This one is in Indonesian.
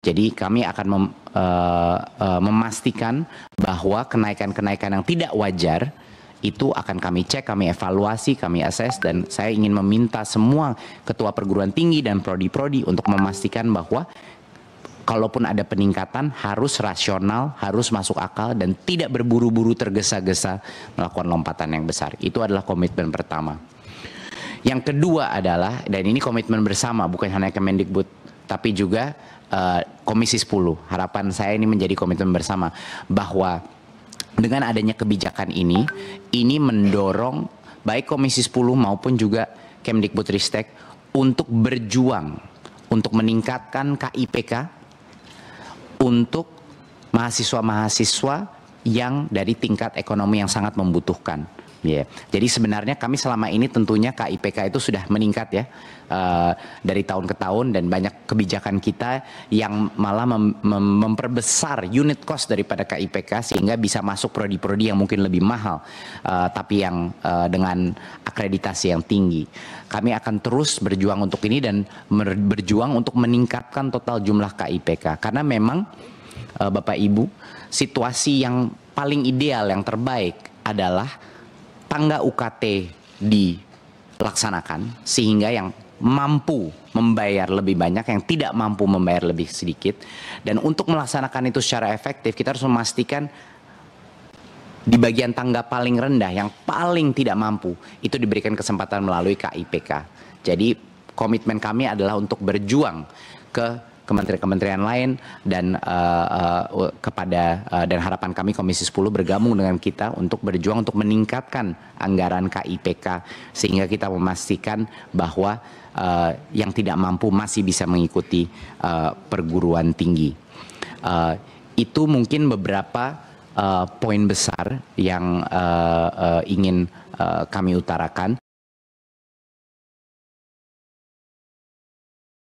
Jadi kami akan mem, uh, uh, memastikan bahwa kenaikan-kenaikan yang tidak wajar itu akan kami cek, kami evaluasi, kami assess dan saya ingin meminta semua ketua perguruan tinggi dan prodi-prodi untuk memastikan bahwa kalaupun ada peningkatan harus rasional, harus masuk akal dan tidak berburu-buru tergesa-gesa melakukan lompatan yang besar. Itu adalah komitmen pertama. Yang kedua adalah dan ini komitmen bersama bukan hanya Kemendikbud tapi juga uh, Komisi 10. Harapan saya ini menjadi komitmen bersama bahwa dengan adanya kebijakan ini, ini mendorong baik Komisi 10 maupun juga Kemdikbudristek untuk berjuang untuk meningkatkan KIPK untuk mahasiswa-mahasiswa yang dari tingkat ekonomi yang sangat membutuhkan. Yeah. Jadi sebenarnya kami selama ini tentunya KIPK itu sudah meningkat ya uh, dari tahun ke tahun dan banyak kebijakan kita yang malah mem mem memperbesar unit cost daripada KIPK sehingga bisa masuk prodi-prodi yang mungkin lebih mahal uh, tapi yang uh, dengan akreditasi yang tinggi. Kami akan terus berjuang untuk ini dan berjuang untuk meningkatkan total jumlah KIPK karena memang uh, Bapak Ibu situasi yang paling ideal yang terbaik adalah tangga UKT dilaksanakan sehingga yang mampu membayar lebih banyak, yang tidak mampu membayar lebih sedikit. Dan untuk melaksanakan itu secara efektif, kita harus memastikan di bagian tangga paling rendah, yang paling tidak mampu, itu diberikan kesempatan melalui KIPK. Jadi komitmen kami adalah untuk berjuang ke kementerian-kementerian lain dan uh, uh, kepada uh, dan harapan kami Komisi 10 bergabung dengan kita untuk berjuang untuk meningkatkan anggaran KIPK sehingga kita memastikan bahwa uh, yang tidak mampu masih bisa mengikuti uh, perguruan tinggi. Uh, itu mungkin beberapa uh, poin besar yang uh, uh, ingin uh, kami utarakan.